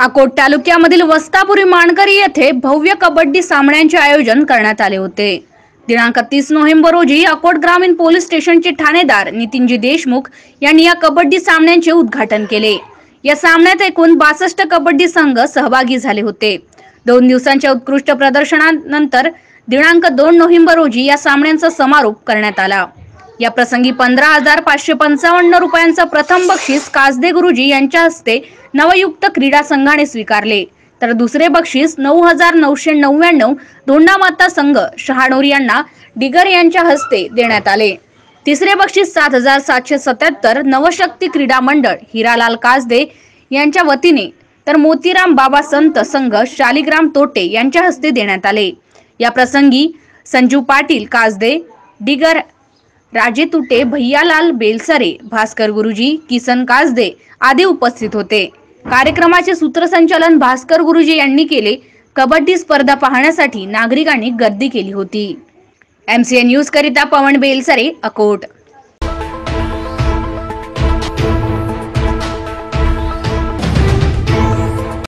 अकोट तालुक्यामधील वस्तापुरी मानकरी येथे भव्य कबड्डी सामन्यांचे आयोजन करण्यात आले होते. दिनांक तीस नोव्हेंबर रोजी अकोट ग्रामीण पोलीस स्टेशनचे ठाणेदार नितीनजी देशमुख यांनी या कबड्डी सामन्यांचे उद्घाटन केले. या सामन्यात एकूण बासष्ट कबड्डी संघ सहभागी झाले होते. दोन दिवसांच्या उत्कृष्ट प्रदर्शनानंतर दिनांक दोन नोव्हेंबर रोजी या सामन्यांचा समारोप करण्यात आला. या प्रसंगी पंधरा हजार पाचशे पंचावन्न रुपयांचं प्रथम बक्षीस कासदे गुरुजी यांच्या हस्ते नवयुक्त क्रीडा संघाने स्वीकारले. तर दुसरे बक्षीस नऊ हजार नऊशे नव्याण्णव धोंडामाता संघ शहाणोर यांना डिगर यांच्या हस्ते देण्यात आले. तिसरे बक्षीस सात हजार सातशे सत्याहत्तर नवशक्ती क्रीडा मंडळ हिरालाल कासदे यांच्या वतीने तर मोतीराम बाबा संत संघ शालिग्राम तोटे यांच्या हस्ते देण्यात आले. या प्रसंगी संजू पाटील कासदे डिगर राजे तुटे भैयालाल बेलसरे भास्कर गुरुजी किसन कासदे आदी उपस्थित होते. कार्यक्रमाचे सूत्रसंचालन भास्कर गुरुजी यांनी केले. कबड्डी स्पर्धा पाहण्यासाठी नागरिकांनी गर्दी केली होती. एमसीएन न्यूज करिता पवन बेलसरे अकोट.